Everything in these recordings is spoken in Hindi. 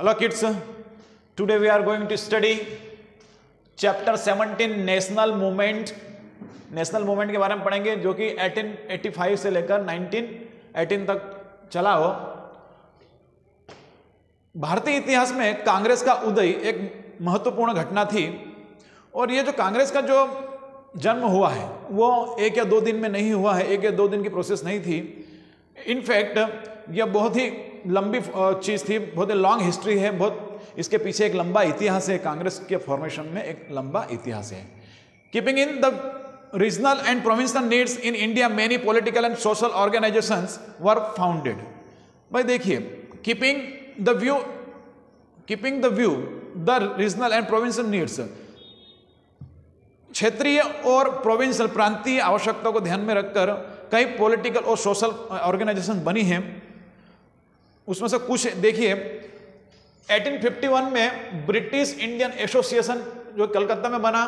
Hello kids, today we are going to study chapter 17 national movement national movement के बारे में पढ़ेंगे जो कि 1885 से लेकर 1918 तक चला हो। भारतीय इतिहास में कांग्रेस का उदय एक महत्वपूर्ण घटना थी। और ये जो कांग्रेस का जो जन्म हुआ है वो एक या दो दिन में नहीं हुआ है एक या दो दिन की प्रोसेस नहीं थी। इनफैक्ट यह बहुत ही लंबी चीज़ थी, बहुत ही लॉन्ग हिस्ट्री है, बहुत, इसके पीछे एक लंबा इतिहास है, कांग्रेस के फॉर्मेशन में एक लंबा इतिहास है। Keeping in the regional and provincial needs in India many political and social organisations were founded भाई देखिए keeping the view keeping the view the regional and provincial needs क्षेत्रीय और प्रोविंशियल प्रांतीय आवश्यकता को ध्यान में रखकर कई पॉलिटिकल और सोशल ऑर्गेनाइजेशन बनी हैं। उसमें से कुछ, देखिए 1851 में ब्रिटिश इंडियन एसोसिएशन जो कलकत्ता में बना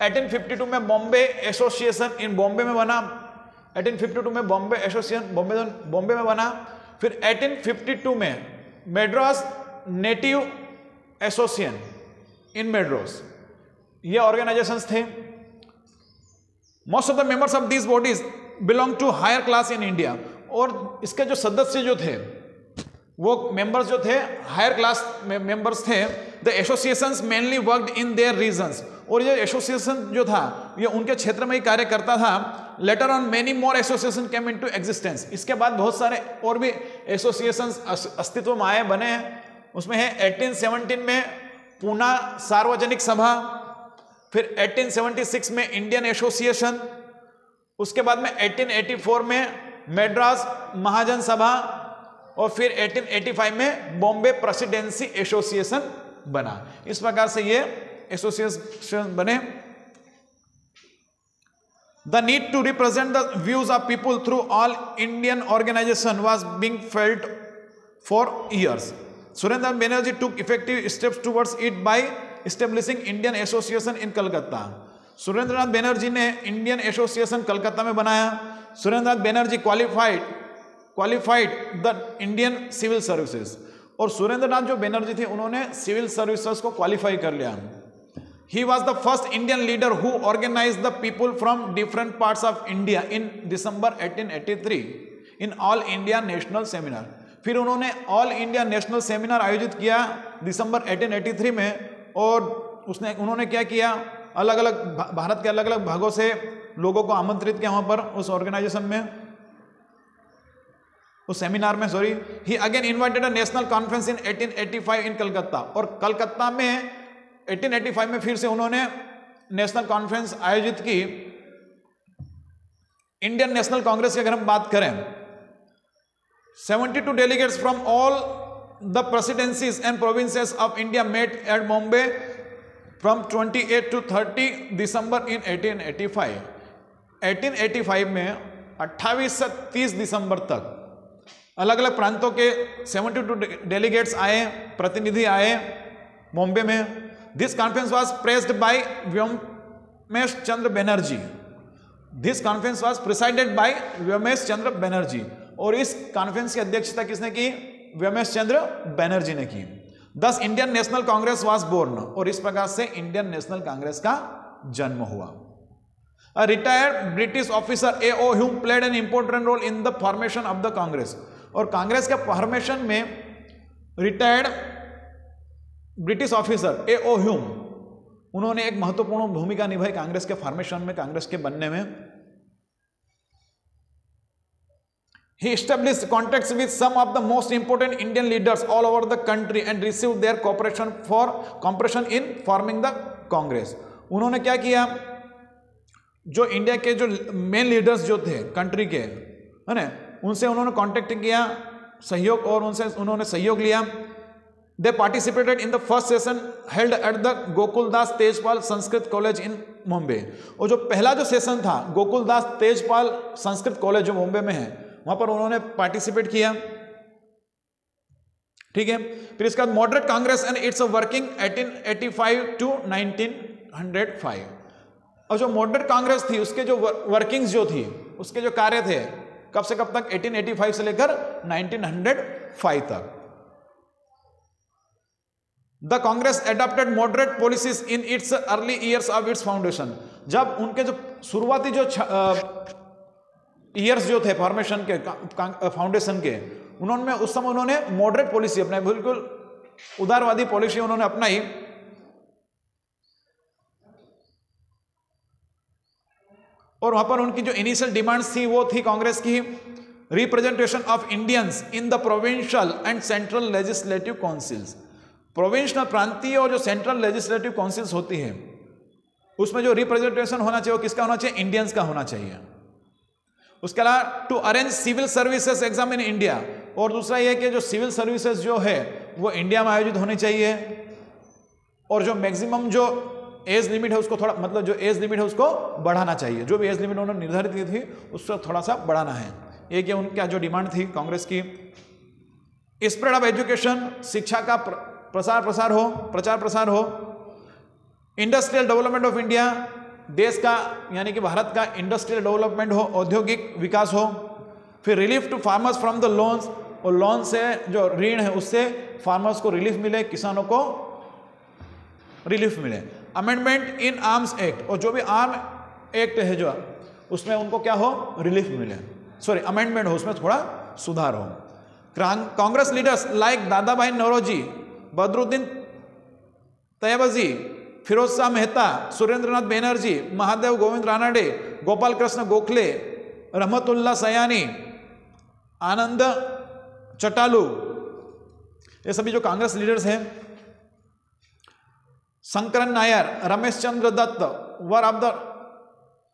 1852 में बॉम्बे एसोसिएशन इन बॉम्बे में बना 1852 में बॉम्बे एसोसिएशन बॉम्बे बॉम्बे में बना, फिर 1852 में Madras native association in Madras ये ऑर्गेनाइजेशंस थे। Most of the members of this bodies belong to higher class in India और इसके जो सदस्य जो थे वो मेंबर्स जो थे हायर क्लास मेंबर्स थे the associations mainly worked in their regions और ये एसोसिएशन जो था, ये उनके क्षेत्र में ही कार्य करता था। Later on many more association came into existence इसके बाद बहुत सारे और भी एसोसिएशंस अस्तित्व में आए, बने। हैं उसमें है 1817 में पूना सार्वजनिक सभा, फिर 1876 में इंडियन एसोसिएशन उसके बाद में 1884 में मेड्रास महाजन सभा और फिर 1885 में बॉम्बे प्रेसिडेंसी एसोसिएशन बना। इस प्रकार से ये एसोसिएशन बने। The need to represent the views of people through all Indian organisation was being felt for years Surendra Banerjee took effective steps towards it by establishing Indian association in Calcutta. Surendranath Banerjee ने इंडियन एसोसिएशन कलकत्ता में बनाया। Surendranath Banerjee qualified qualified the Indian civil services और सुरेंद्रनाथ जो बनर्जी थे, उन्होंने सिविल सर्विसेज़ को क्वालिफाई कर लिया। He was the first Indian leader who organise the people from different parts of India in December 1883 in all India national seminar फिर उन्होंने ऑल इंडिया नेशनल सेमिनार आयोजित किया दिसंबर 1883 में और उसने, उन्होंने क्या किया? अलग अलग भारत के अलग अलग भागों से लोगों को आमंत्रित किया वहाँ पर उस ऑर्गेनाइजेशन में। उस सेमिनार में sorry he again invited a national conference in 1885 in Calcutta और कलकत्ता में 1885 में फिर से उन्होंने नेशनल कॉन्फ्रेंस आयोजित की। इंडियन नेशनल कांग्रेस की अगर हम बात करें 72 delegates from all the presidencies and provinces of India met at Bombay from 28 to 30 December in 1885 1885 में 28 से 30 दिसंबर तक अलग अलग प्रांतों के 72 डेलीगेट्स आए, प्रतिनिधि आए बॉम्बे में। This conference was presided by Womesh Chandra Banerjee this conference was presided by Womesh Chandra Banerjee और इस कॉन्फ्रेंस की अध्यक्षता किसने की? व्योमेश चंद्र बनर्जी ने की। Thus Indian National Congress was born और इस प्रकार से इंडियन नेशनल कांग्रेस का जन्म हुआ। A retired British officer A.O. Hume played an important role in the formation of the. और कांग्रेस के परमिशन में retired British officer A O Hume उन्होंने एक महत्वपूर्ण भूमिका निभाई कांग्रेस के फॉर्मेशन में, कांग्रेस के बनने में। He establish contact with some of the most important Indian leaders all over the country and receive their cooperation for cooperation in forming the Congress उन्होंने क्या किया? जो इंडिया के जो मेन लीडर्स जो थे कंट्री के, है ना? उनसे उन्होंने कांटेक्ट किया, सहयोग और उनसे उन्होंने सहयोग लिया। They participated in the first session held at the Gokuldas Tejpal Sanskrit college in Mumbai और जो पहला जो सेशन था गोकुलदास तेजपाल संस्कृत कॉलेज जो मुंबई में है, वहाँ पर उन्होंने पार्टिसिपेट किया। ठीक है? फिर इसके बाद moderate Congress and its working 1885 to 1905 और जो मॉडरेट कांग्रेस थी, उसके जो वर्किंग्स जो थी, उसके जो कार्य थे कब से कब तक? 1885 से लेकर 1905 तक। The Congress adopted moderate policies in its early years of its foundation जब उनके जो शुरुआती जो ईयर्स जो थे फॉर्मेशन के फाउंडेशन के उन्होंने, उस समय उन्होंने मॉडरेट पॉलिसी अपनाई। बिल्कुल उदारवादी पॉलिसी उन्होंने अपनाई। और वहाँ पर उनकी जो इनिशियल डिमांड्स थी, वो थी कांग्रेस की representation of Indians in the provincial and central legislative councils provincial प्रांतीय और जो सेंट्रल लेजिस्लेटिव काउंसिल्स होती है, उसमें जो रिप्रेजेंटेशन होना चाहिए वो किसका होना चाहिए? इंडियंस का होना चाहिए। उसके अलावा to arrange civil services exam in India और दूसरा ये कि जो सिविल सर्विसेज़ जो है, वो इंडिया में आयोजित होनी चाहिए। और जो मैक्सिमम जो एज लिमिट है, उसको थोड़ा मतलब जो एज लिमिट है, उसको बढ़ाना चाहिए। जो भी एज लिमिट उन्होंने निर्धारित की थी, उसको थोड़ा सा बढ़ाना है। ये उनका जो डिमांड थी कांग्रेस की स्प्रेड ऑफ़ एजुकेशन, शिक्षा का प्रसार प्रसार हो, प्रचार प्रसार हो इंडस्ट्रियल डेवलपमेंट ऑफ़ इंडिया देश का, यानी कि भारत का इंडस्ट्रियल डेवलपमेंट हो, औद्योगिक विकास हो, फिर relief to farmers from the loans और लोन से जो ऋण है, उससे फार्मर्स को रिलीफ मिले, किसानों को रिलीफ मिले। अमेंडमेंट इन आर्म्स एक्ट और जो भी आर्म एक्ट है जो, उसमें उनको क्या हो? रिलीफ मिले। सॉरी अमेंडमेंट हो, उसमें थोड़ा सुधार हो। कांग्रेस लीडर्स लाइक दादा भाई नौरोजी, बदरुद्दीन तयबजी, फिरोज शाह मेहता, सुरेंद्रनाथ बैनर्जी, महादेव गोविंद रानाडे, गोपाल कृष्ण गोखले रहमतुल्ला सयानी, आनंद चटालू, ये सभी जो कांग्रेस लीडर्स हैं Nair Ramesh Chandra Dutt were of the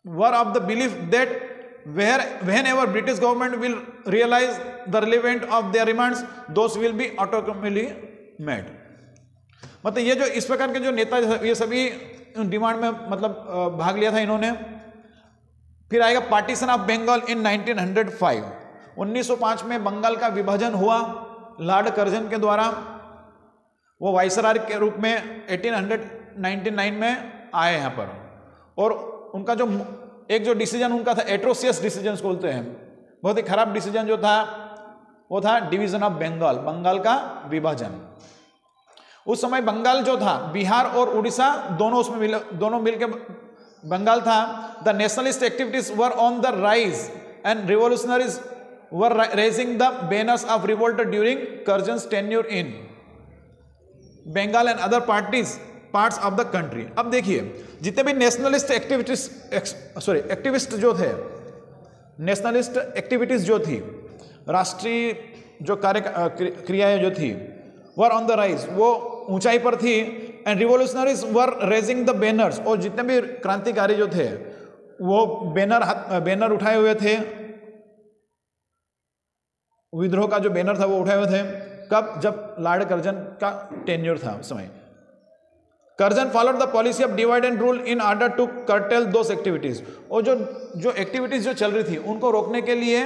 were of the belief that where whenever British government will realise the relevant of their demands those will be automatically made मतलब ये जो इस प्रकार के जो नेता, ये सभी डिमांड में मतलब भाग लिया था इन्होंने। फिर आएगा पार्टीशन ऑफ़ बंगाल इन 1905 1905 में बंगाल का विभाजन हुआ लॉर्ड कर्जन के द्वारा। वो वाइसरार के रूप में 1899 में आए यहाँ पर। और उनका जो एक जो डिसीज़न उनका था, एट्रोसियस डिसीज़न बोलते हैं। बहुत ही खराब डिसीज़न जो था, वो था डिवीज़न ऑफ़ बंगाल बंगाल का विभाजन। उस समय बंगाल जो था, बिहार और उड़ीसा दोनों उसमें मिल, दोनों मिलकर बंगाल था। The nationalist activities were on the rise and revolutionaries were raising the banners of revolt during Curzon tenure in Bengal and other parties parts of the country अब देखिए, जितने भी नेशनलिस्ट एक्टिविटीज़ सॉरी एक्टिविस्ट जो थे नेशनलिस्ट एक्टिविटीज़ जो थी, राष्ट्रीय जो कार्य क्रियाएँ जो थी वर ऑन द राइज वो ऊंचाई पर थी and revolutionaries were raising the banners और जितने भी क्रांतिकारी जो थे, वो बैनर बैनर उठाए हुए थे। विद्रोह का जो बैनर था, वो उठाए हुए थे। कब जब लार्ड कर्जन का टेन्योर था उस समय। Curzon followed the policy of divide and rule in order to curtail those activities और जो जो एक्टिविटीज़ जो चल रही थी, उनको रोकने के लिए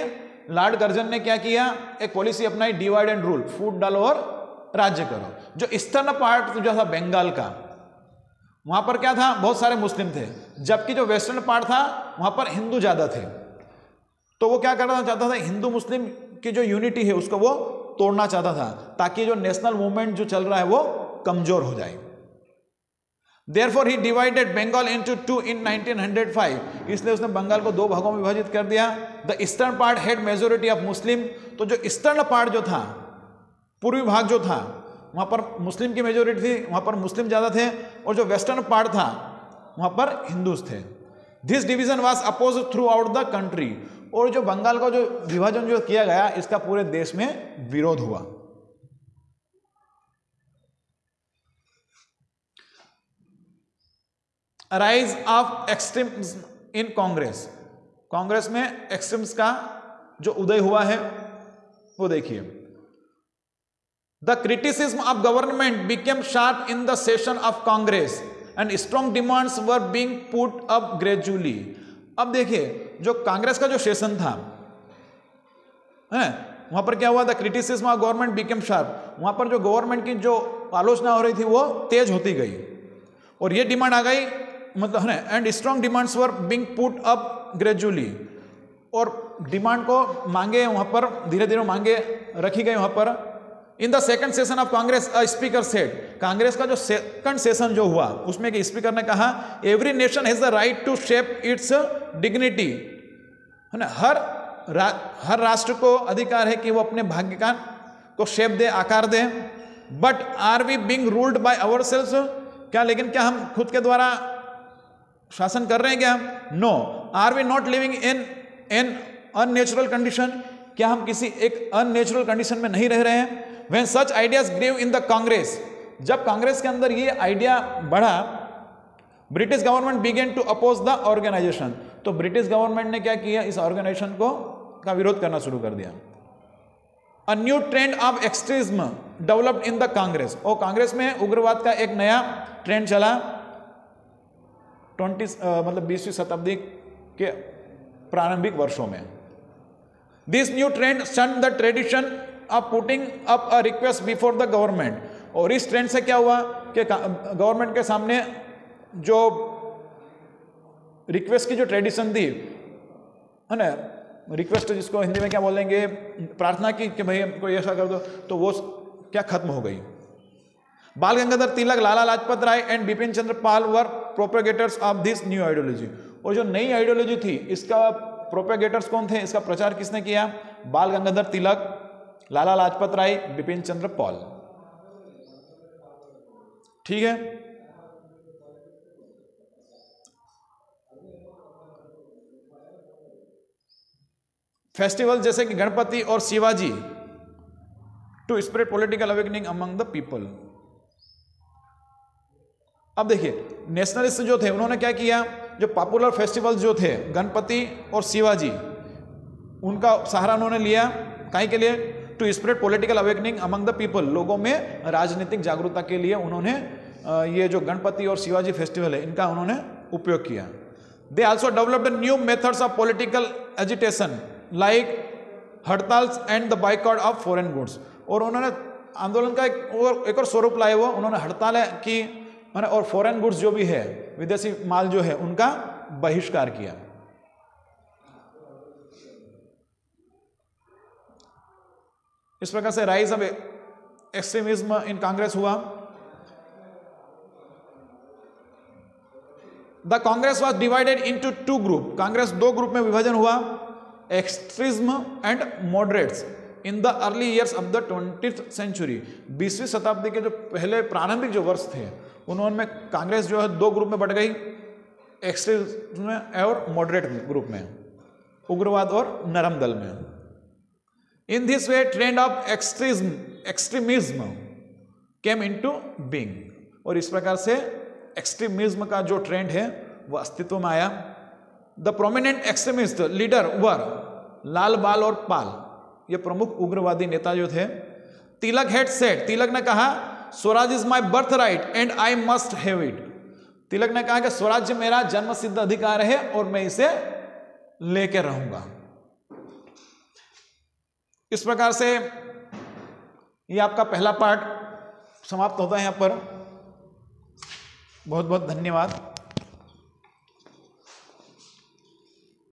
लॉर्ड कर्जन ने क्या किया? एक पॉलिसी अपनाई डिवाइड एंड रूल फ़ूड डालो और राज्य करो। जो ईस्टर्न पार्ट जो था, बंगाल का, वहाँ पर क्या था? बहुत सारे मुस्लिम थे। जबकि जो वेस्टर्न पार्ट था, वहाँ पर हिंदू ज़्यादा थे। तो वो क्या करना चाहता था? हिंदू मुस्लिम की जो यूनिटी है, उसको वो तोड़ना चाहता था ताकि जो नेशनल मूवमेंट जो चल रहा है वो कमज़ोर हो जाए। Therefore he divided Bengal into two in 1905 इसलिए उसने बंगाल को दो भागों में विभाजित कर दिया। The eastern part had majority of Muslim तो जो ईस्टर्न पार्ट जो था, पूर्वी भाग जो था, वहाँ पर मुस्लिम की मेजोरिटी थी, वहाँ पर मुस्लिम ज़्यादा थे और जो वेस्टर्न पार्ट था, वहाँ पर हिंदूज थे। This division was oppose throughout the country और जो बंगाल का जो विभाजन जो किया गया, इसका पूरे देश में विरोध हुआ। Rise of extremes in Congress Congress में एक्सट्रीम्स का जो उदय हुआ है, वो देखिए। The criticism of government became sharp in the session of Congress and strong demands were being put up gradually अब देखिए, जो कांग्रेस का जो सेशन था, है, वहाँ पर क्या हुआ था? Criticism of government became sharp वहाँ पर जो गवर्नमेंट की जो आलोचना हो रही थी, वो तेज होती गई। और ये डिमांड आ गई मतलब है and strong demands were being put up gradually और डिमांड को मांगे वहाँ पर धीरे धीरे मांगे रखी गई वहाँ पर। In the second session of Congress speaker said Congress का जो सेकंड सेशन जो हुआ उसमें स्पीकर ने कहा every nation has the right to shape its dignity है ना? हर रा, हर राष्ट्र को अधिकार है कि वो अपने भाग्य का को शेप दे आकार दे। But are we being ruled by our selves क्या लेकिन क्या हम खुद के द्वारा शासन कर रहे हैं क्या no are we not living in in unnatural condition क्या हम किसी एक अननेचुरल कंडीशन में नहीं रह रहे हैं? When such ideas grew in the Congress जब कांग्रेस के अंदर ये आइडिया बढ़ा British government began to oppose the organisation तो ब्रिटिश गवर्नमेंट ने क्या किया? इस ऑर्गेनाइजेशन को, का विरोध करना शुरू कर दिया। A new trend of extremism developed in the Congress और कांग्रेस में उग्रवाद का एक नया ट्रेंड चला। ट्वेंटी मतलब बीसवीं शताब्दी के प्रारंभिक वर्षों में। This new trend shunned the tradition of putting up a request before the government और इस ट्रेंड से क्या हुआ कि गवर्नमेंट के सामने जो रिक्वेस्ट की जो ट्रेडिशन थी, है ना रिक्वेस्ट जिसको हिंदी में क्या बोलेंगे, प्रार्थना की कि भाई कोई ऐसा कर दो तो वो क्या खत्म हो गई। Bal Gangadhar Tilak, Lala Lajpat Rai and Bipin Chandra Pal were propagators of this new ideology और जो नई आइडियोलॉजी थी, इसका प्रोपेगेटर्स कौन थे? इसका प्रचार किसने किया? बाल गंगाधर तिलक लाला लाजपत राय, बिपिन चंद्र पॉल। ठीक है? फेस्टिवल जैसे कि गणपति और Shivaji to spread political awakening among the people अब देखिए नेशनलिस्ट जो थे, उन्होंने क्या किया? जो पॉपुलर फेस्टिवल जो थे, गणपति और शिवाजी, उनका सहारा उन्होंने लिया। कहीं के लिए? To spread political awakening among the people लोगों में राजनीतिक जागरूकता के लिए उन्होंने ये जो गणपति और शिवाजी फेस्टिवल है, इनका उन्होंने उपयोग किया। They also developed new methods of political agitation like hartal and the boycott of foreign goods और उन्होंने आंदोलन का एक और एक और स्वरूप लाए वो उन्होंने हड़ताल की और फॉरेन गुड्स जो भी है, विदेशी माल जो है, उनका बहिष्कार किया। इस प्रकार से rise of extremism in Congress हुआ। The Congress was divided into two group. Congress दो ग्रुप में विभाजन हुआ extremism and moderates. In the early years of the twenty century, बीसवीं शताब्दी के जो पहले प्रारंभिक जो वर्ष थे, उन्होंने कांग्रेस जो है दो ग्रुप में बढ़ गई एक्सट्रीज्म में और मॉडरेट ग्रुप में, उग्रवाद और नरम दल में। In this way trend of extremism extremism came into being और इस प्रकार से एक्सट्रीमिज्म का जो ट्रेंड है, वो अस्तित्व में आया। The prominent extremist leader were Lal Bal और पाल। ये प्रमुख उग्रवादी नेता जो थे, तिलक हेड सेट तिलक ने कहा, swaraj is my birth right and I must have it Tilak ने कहा कि स्वराज्य मेरा जन्म सिद्ध अधिकार है और मैं इसे लेकर रहूँगा। इस प्रकार से ये आपका पहला पार्ट समाप्त होता है यहाँ पर। बहुत बहुत धन्यवाद।